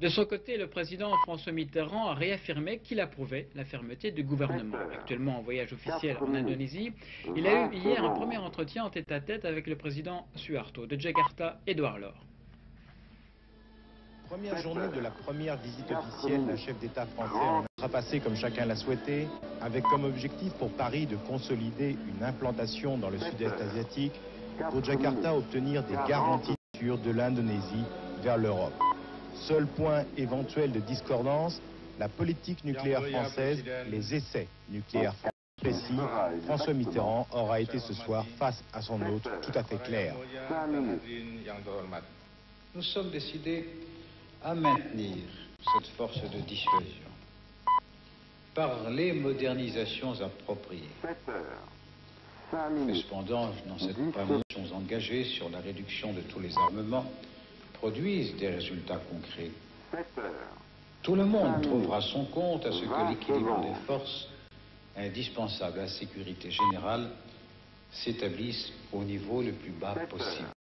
De son côté, le président François Mitterrand a réaffirmé qu'il approuvait la fermeté du gouvernement. Actuellement en voyage officiel en Indonésie, il a eu hier un premier entretien en tête-à-tête avec le président Suharto de Jakarta, Edouard Laure. Première journée de la première visite officielle d'un chef d'État français sera passée comme chacun l'a souhaité, avec comme objectif pour Paris de consolider une implantation dans le sud-est asiatique, pour Jakarta obtenir des garanties de l'Indonésie vers l'Europe. Seul point éventuel de discordance, la politique nucléaire française, les essais nucléaires précis, François Mitterrand aura été ce soir face à son hôte tout à fait clair. Nous sommes décidés à maintenir cette force de dissuasion par les modernisations appropriées. Cependant, dans cette motions engagées sur la réduction de tous les armements produisent des résultats concrets. Tout le monde trouvera son compte à ce que l'équilibre des forces indispensables à la sécurité générale s'établisse au niveau le plus bas possible.